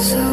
So